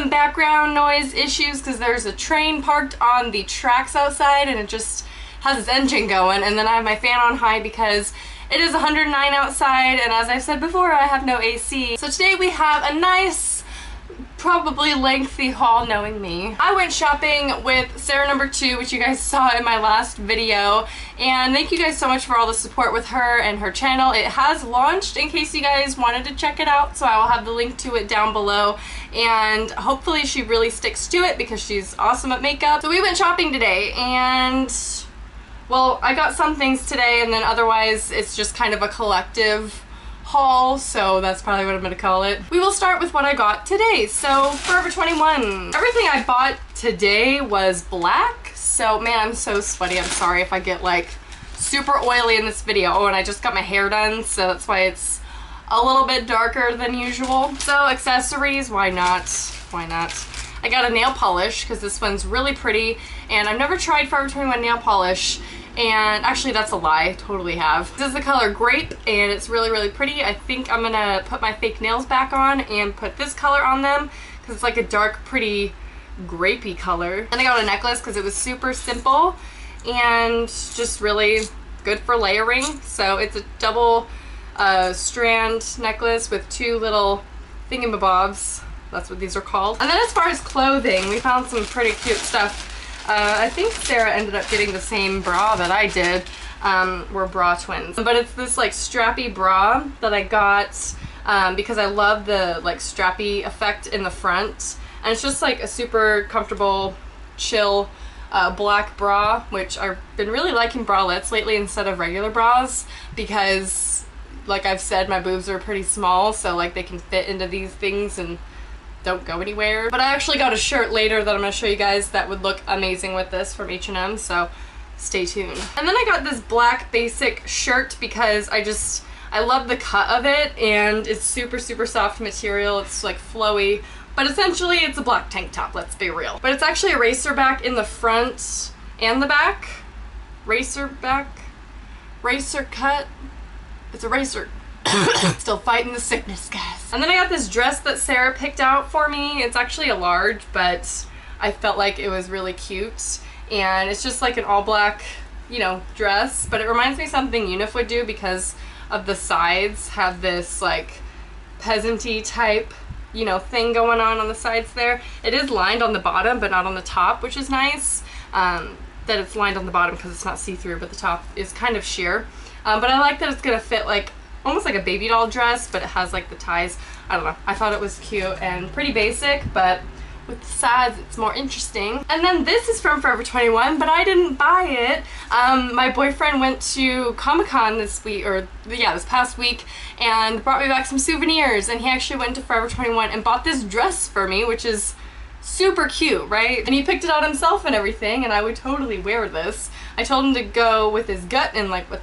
some background noise issues because there's a train parked on the tracks outside and it just has its engine going and then I have my fan on high because it is 109 outside and as I've said before I have no AC. So today we have a nice probably lengthy haul knowing me. I went shopping with Sarah number two, which you guys saw in my last video. And thank you guys so much for all the support with her and her channel. It has launched in case you guys wanted to check it out. So I will have the link to it down below. And hopefully she really sticks to it because she's awesome at makeup. So we went shopping today and well, I got some things today and then otherwise it's just kind of a collective haul, so that's probably what I'm gonna call it. We will start with what I got today. So Forever 21. Everything I bought today was black. So man, I'm so sweaty. I'm sorry if I get like super oily in this video. Oh, and I just got my hair done, so that's why it's a little bit darker than usual. So accessories, why not? Why not? I got a nail polish because this one's really pretty and I've never tried Forever 21 nail polish and actually that's a lie, totally have. This is the color Grape and it's really really pretty. I think I'm gonna put my fake nails back on and put this color on them because it's like a dark pretty grapey color. And I got a necklace because it was super simple and just really good for layering. So it's a double uh, strand necklace with two little thingamabobs. That's what these are called. And then as far as clothing, we found some pretty cute stuff uh, I think Sarah ended up getting the same bra that I did. Um, we're bra twins. But it's this like strappy bra that I got um, because I love the like strappy effect in the front. And it's just like a super comfortable, chill uh, black bra, which I've been really liking bralettes lately instead of regular bras because like I've said, my boobs are pretty small, so like they can fit into these things and don't go anywhere. But I actually got a shirt later that I'm to show you guys that would look amazing with this from H&M, so stay tuned. And then I got this black basic shirt because I just, I love the cut of it and it's super, super soft material. It's like flowy, but essentially it's a black tank top, let's be real. But it's actually a racer back in the front and the back. Racer back, racer cut. It's a racer Still fighting the sickness, guys. And then I got this dress that Sarah picked out for me. It's actually a large, but I felt like it was really cute. And it's just like an all black, you know, dress. But it reminds me something Unif would do because of the sides have this like peasanty type you know, thing going on on the sides there. It is lined on the bottom, but not on the top, which is nice. Um, that it's lined on the bottom because it's not see-through, but the top is kind of sheer. Um, but I like that it's to fit like almost like a baby doll dress, but it has like the ties. I don't know. I thought it was cute and pretty basic, but with the sides it's more interesting. And then this is from Forever 21, but I didn't buy it. Um, my boyfriend went to Comic-Con this week, or yeah, this past week, and brought me back some souvenirs, and he actually went to Forever 21 and bought this dress for me, which is super cute, right? And he picked it out himself and everything, and I would totally wear this. I told him to go with his gut and like with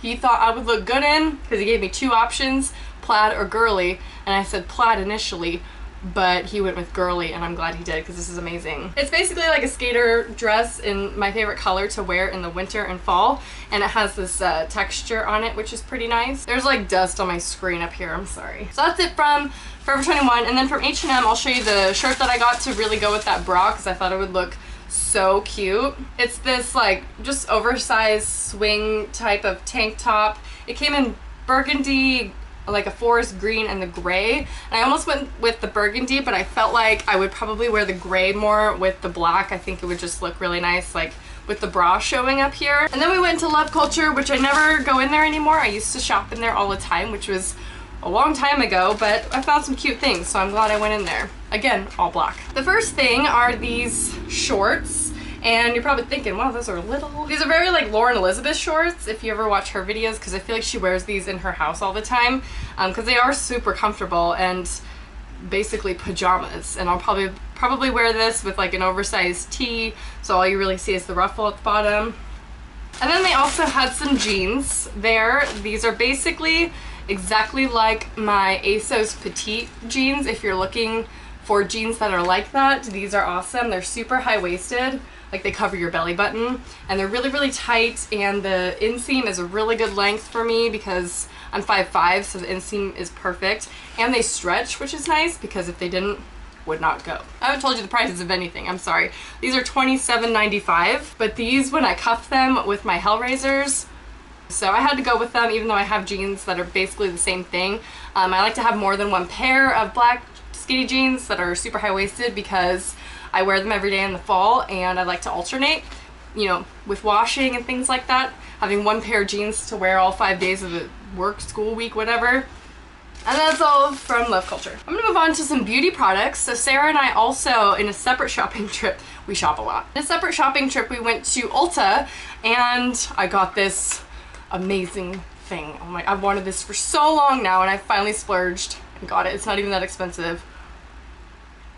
he thought I would look good in because he gave me two options, plaid or girly, and I said plaid initially, but he went with girly and I'm glad he did because this is amazing. It's basically like a skater dress in my favorite color to wear in the winter and fall and it has this uh, texture on it which is pretty nice. There's like dust on my screen up here, I'm sorry. So that's it from Forever 21 and then from H&M I'll show you the shirt that I got to really go with that bra because I thought it would look so cute. It's this like just oversized swing type of tank top. It came in burgundy, like a forest green and the gray. And I almost went with the burgundy, but I felt like I would probably wear the gray more with the black. I think it would just look really nice like with the bra showing up here. And then we went to Love Culture, which I never go in there anymore. I used to shop in there all the time, which was a long time ago, but I found some cute things, so I'm glad I went in there. Again, all black. The first thing are these shorts. And you're probably thinking, wow, those are little. These are very like Lauren Elizabeth shorts, if you ever watch her videos, because I feel like she wears these in her house all the time, because um, they are super comfortable and basically pajamas. And I'll probably probably wear this with like an oversized tee, so all you really see is the ruffle at the bottom. And then they also had some jeans there. These are basically exactly like my ASOS Petite jeans. If you're looking for jeans that are like that, these are awesome. They're super high-waisted, like they cover your belly button, and they're really, really tight, and the inseam is a really good length for me because I'm 5'5", so the inseam is perfect. And they stretch, which is nice, because if they didn't, would not go. I haven't told you the prices of anything, I'm sorry. These are $27.95, but these, when I cuff them with my Hellraisers, so I had to go with them even though I have jeans that are basically the same thing. Um, I like to have more than one pair of black skinny jeans that are super high-waisted because I wear them every day in the fall and I like to alternate, you know, with washing and things like that. Having one pair of jeans to wear all five days of the work, school week, whatever. And that's all from Love Culture. I'm gonna move on to some beauty products. So Sarah and I also, in a separate shopping trip, we shop a lot. In a separate shopping trip, we went to Ulta and I got this amazing thing. Oh my, I've wanted this for so long now and I finally splurged and got it. It's not even that expensive,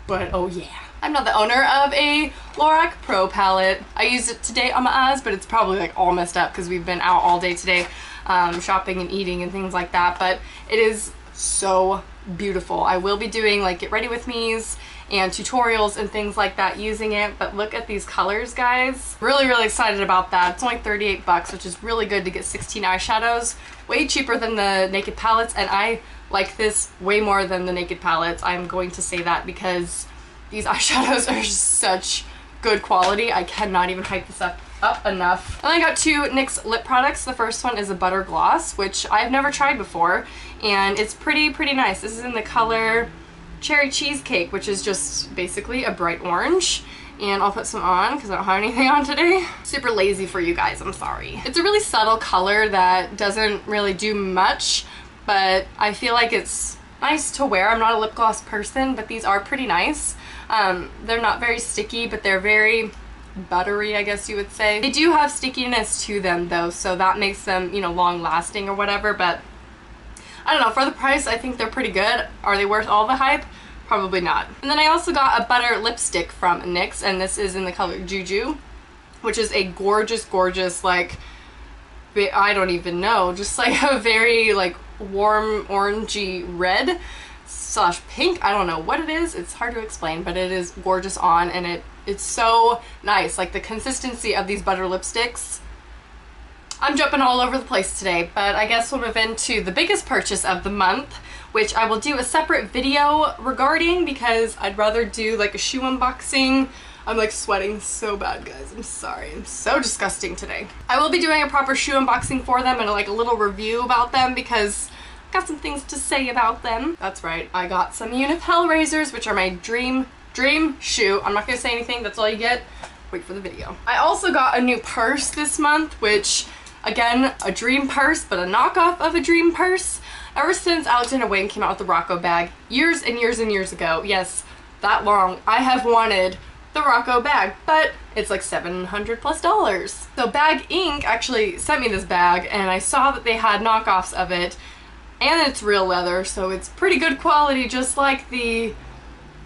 but oh yeah. I'm not the owner of a Lorac Pro palette. I used it today on my eyes, but it's probably like all messed up because we've been out all day today um, shopping and eating and things like that. But it is so beautiful. I will be doing like get ready with me's and tutorials and things like that using it but look at these colors guys really really excited about that it's only 38 bucks which is really good to get 16 eyeshadows way cheaper than the naked palettes and I like this way more than the naked palettes I'm going to say that because these eyeshadows are such good quality I cannot even hype this up up enough. And I got two NYX lip products. The first one is a butter gloss, which I've never tried before, and it's pretty, pretty nice. This is in the color cherry cheesecake, which is just basically a bright orange. And I'll put some on because I don't have anything on today. Super lazy for you guys, I'm sorry. It's a really subtle color that doesn't really do much, but I feel like it's nice to wear. I'm not a lip gloss person, but these are pretty nice. Um, they're not very sticky, but they're very buttery, I guess you would say. They do have stickiness to them though, so that makes them, you know, long lasting or whatever, but I don't know, for the price, I think they're pretty good. Are they worth all the hype? Probably not. And then I also got a butter lipstick from NYX, and this is in the color Juju, which is a gorgeous, gorgeous, like, I don't even know, just like a very, like, warm orangey red slash pink. I don't know what it is. It's hard to explain, but it is gorgeous on, and it it's so nice. Like, the consistency of these butter lipsticks I'm jumping all over the place today, but I guess we'll move into the biggest purchase of the month, which I will do a separate video regarding because I'd rather do like a shoe unboxing. I'm like sweating so bad, guys. I'm sorry. I'm so disgusting today. I will be doing a proper shoe unboxing for them and like a little review about them because I got some things to say about them. That's right. I got some Unif Hellraisers, which are my dream, dream shoe. I'm not going to say anything. That's all you get. Wait for the video. I also got a new purse this month, which Again, a dream purse, but a knockoff of a dream purse. Ever since Alexander Wang came out with the Rocco bag, years and years and years ago, yes, that long, I have wanted the Rocco bag, but it's like 700 plus dollars. So Bag Inc. actually sent me this bag and I saw that they had knockoffs of it and it's real leather, so it's pretty good quality, just like the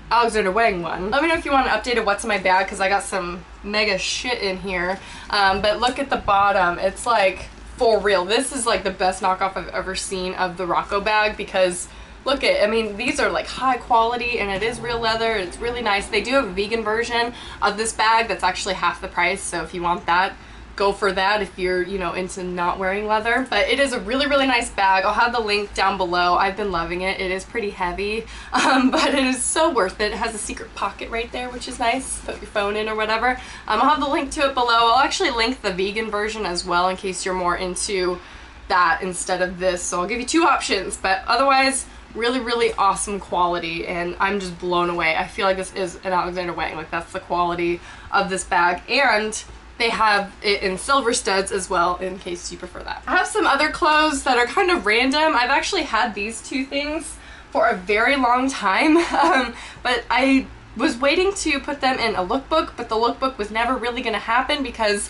Alexander Wang one. Let me know if you want an update of what's in my bag because I got some mega shit in here. Um, but look at the bottom. It's like for real. This is like the best knockoff I've ever seen of the Rocco bag because look at, I mean, these are like high quality and it is real leather. It's really nice. They do have a vegan version of this bag that's actually half the price. So if you want that, go for that if you're, you know, into not wearing leather. But it is a really, really nice bag. I'll have the link down below. I've been loving it. It is pretty heavy, um, but it is so worth it. It has a secret pocket right there, which is nice. Put your phone in or whatever. Um, I'll have the link to it below. I'll actually link the vegan version as well in case you're more into that instead of this. So I'll give you two options, but otherwise, really, really awesome quality, and I'm just blown away. I feel like this is an Alexander Wang. Like, that's the quality of this bag, and they have it in silver studs as well in case you prefer that. I have some other clothes that are kind of random. I've actually had these two things for a very long time, um, but I was waiting to put them in a lookbook, but the lookbook was never really going to happen because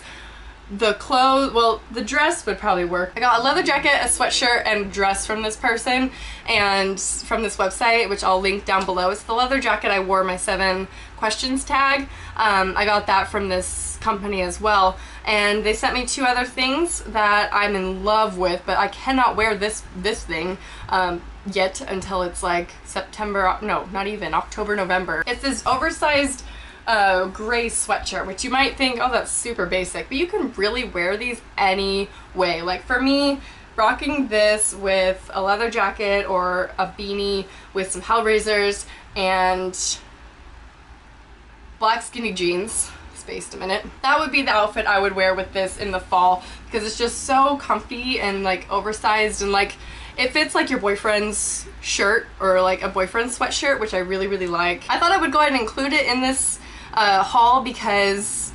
the clothes, well, the dress would probably work. I got a leather jacket, a sweatshirt, and dress from this person and from this website, which I'll link down below. It's the leather jacket I wore my seven questions tag. Um, I got that from this company as well. And they sent me two other things that I'm in love with, but I cannot wear this, this thing um, yet until it's like September, no, not even, October, November. It's this oversized a gray sweatshirt, which you might think, oh, that's super basic, but you can really wear these any way. Like for me, rocking this with a leather jacket or a beanie with some hell Hellraisers and black skinny jeans, spaced a minute. That would be the outfit I would wear with this in the fall because it's just so comfy and like oversized and like it fits like your boyfriend's shirt or like a boyfriend's sweatshirt, which I really, really like. I thought I would go ahead and include it in this uh, haul because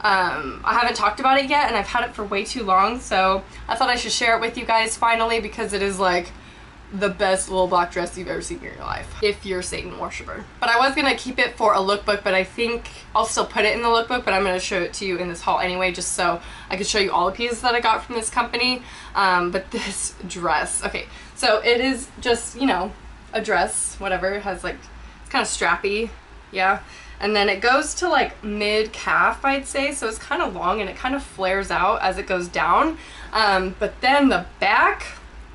um, I haven't talked about it yet and I've had it for way too long. So I thought I should share it with you guys finally because it is like the best little black dress you've ever seen in your life if you're a Satan worshiper. But I was gonna keep it for a lookbook, but I think I'll still put it in the lookbook, but I'm gonna show it to you in this haul anyway, just so I could show you all the pieces that I got from this company. Um, but this dress, okay, so it is just, you know, a dress, whatever, it has like, it's kind of strappy, yeah. And then it goes to like mid calf, I'd say. So it's kind of long and it kind of flares out as it goes down. Um, but then the back,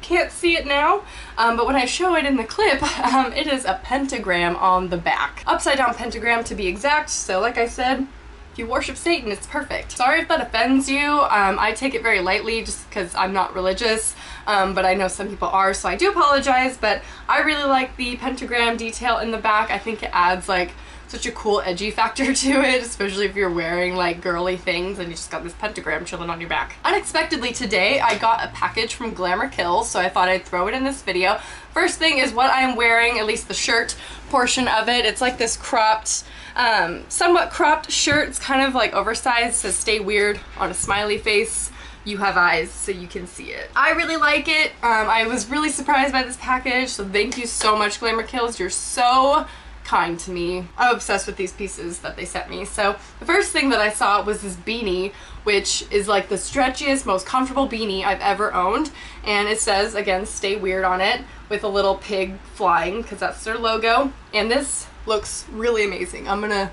can't see it now, um, but when I show it in the clip, um, it is a pentagram on the back. Upside down pentagram to be exact, so like I said, if you worship Satan, it's perfect. Sorry if that offends you. Um, I take it very lightly just because I'm not religious, um, but I know some people are, so I do apologize, but I really like the pentagram detail in the back. I think it adds like such a cool edgy factor to it, especially if you're wearing like girly things and you just got this pentagram chilling on your back. Unexpectedly today, I got a package from Glamour Kills, so I thought I'd throw it in this video. First thing is what I'm wearing, at least the shirt portion of it. It's like this cropped, um, somewhat cropped shirt. It's kind of like oversized, says stay weird on a smiley face you have eyes so you can see it. I really like it. Um, I was really surprised by this package, so thank you so much Glamour Kills. You're so kind to me. I'm obsessed with these pieces that they sent me. So the first thing that I saw was this beanie, which is like the stretchiest, most comfortable beanie I've ever owned. And it says, again, stay weird on it with a little pig flying because that's their logo. And this looks really amazing. I'm gonna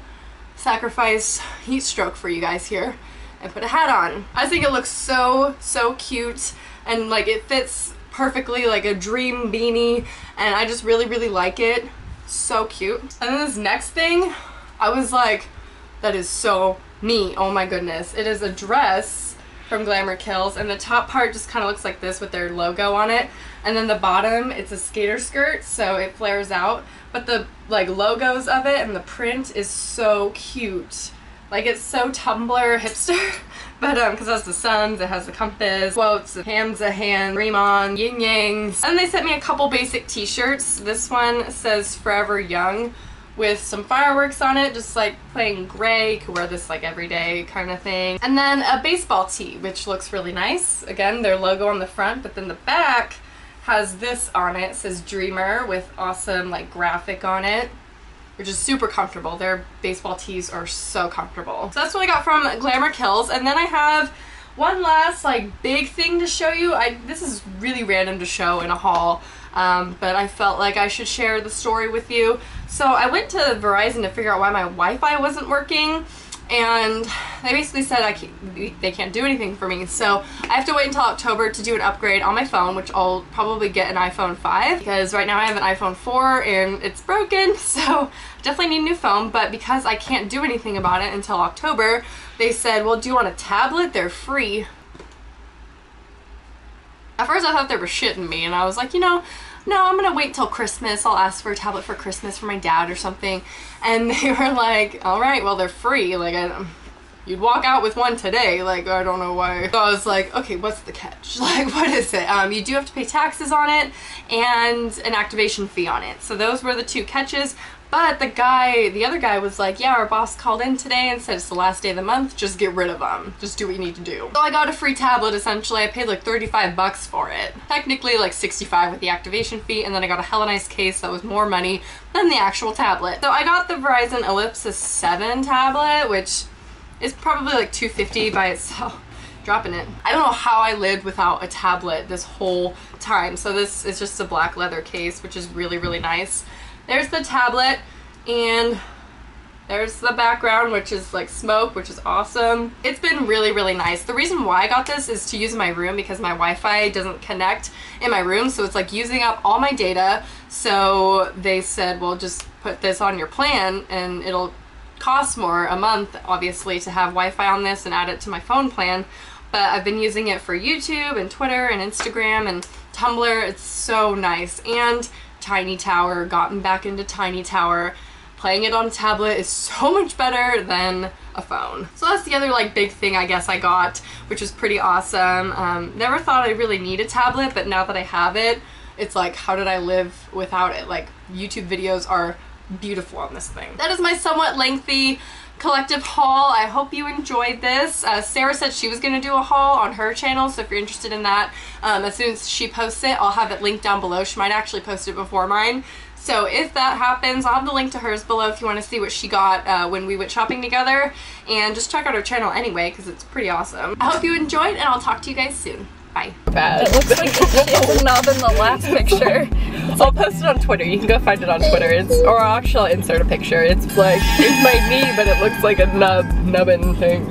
sacrifice heat stroke for you guys here and put a hat on. I think it looks so, so cute and like it fits perfectly like a dream beanie and I just really, really like it. So cute. And then this next thing, I was like, that is so me. Oh my goodness. It is a dress from Glamour Kills and the top part just kind of looks like this with their logo on it and then the bottom it's a skater skirt so it flares out but the like logos of it and the print is so cute like it's so Tumblr hipster but um because it has the suns it has the compass quotes hands a hand Riemann yin yangs and they sent me a couple basic t-shirts this one says forever young with some fireworks on it, just like plain gray. Could wear this like every day kind of thing. And then a baseball tee, which looks really nice. Again, their logo on the front, but then the back has this on it. it says Dreamer with awesome like graphic on it which is super comfortable. Their baseball tees are so comfortable. So that's what I got from Glamour Kills. And then I have one last like big thing to show you. I This is really random to show in a haul, um, but I felt like I should share the story with you. So I went to Verizon to figure out why my Wi-Fi wasn't working and they basically said I can't, they can't do anything for me. So I have to wait until October to do an upgrade on my phone, which I'll probably get an iPhone 5 because right now I have an iPhone 4 and it's broken. So definitely need a new phone, but because I can't do anything about it until October, they said, well, do you want a tablet? They're free. At first I thought they were shitting me and I was like, you know, no, I'm gonna wait till Christmas. I'll ask for a tablet for Christmas for my dad or something. And they were like, all right, well, they're free. Like, I, you'd walk out with one today. Like, I don't know why. So I was like, okay, what's the catch? Like, what is it? Um, you do have to pay taxes on it and an activation fee on it. So those were the two catches. But the guy, the other guy was like, yeah, our boss called in today and said it's the last day of the month, just get rid of them. Just do what you need to do. So I got a free tablet essentially. I paid like 35 bucks for it. Technically like 65 with the activation fee and then I got a hella nice case that was more money than the actual tablet. So I got the Verizon Ellipsis 7 tablet, which is probably like 250 by itself dropping it. I don't know how I lived without a tablet this whole time. So this is just a black leather case, which is really, really nice. There's the tablet and there's the background, which is like smoke, which is awesome. It's been really, really nice. The reason why I got this is to use my room because my Wi-Fi doesn't connect in my room. So it's like using up all my data. So they said, well, just put this on your plan and it'll cost more a month, obviously, to have Wi-Fi on this and add it to my phone plan. But I've been using it for YouTube and Twitter and Instagram and Tumblr. It's so nice. And Tiny Tower, gotten back into Tiny Tower, playing it on a tablet is so much better than a phone. So that's the other like big thing I guess I got, which is pretty awesome. Um, never thought I'd really need a tablet, but now that I have it, it's like, how did I live without it? Like, YouTube videos are beautiful on this thing. That is my somewhat lengthy collective haul. I hope you enjoyed this. Uh, Sarah said she was going to do a haul on her channel, so if you're interested in that, um, as soon as she posts it, I'll have it linked down below. She might actually post it before mine. So if that happens, I'll have the link to hers below if you want to see what she got uh, when we went shopping together. And just check out her channel anyway, because it's pretty awesome. I hope you enjoyed, and I'll talk to you guys soon. Bye. Bad. It looks like a nub in the last picture. I'll post it on Twitter. You can go find it on Twitter. It's or actually I'll actually insert a picture. It's like it's my knee, but it looks like a nub nubbin thing.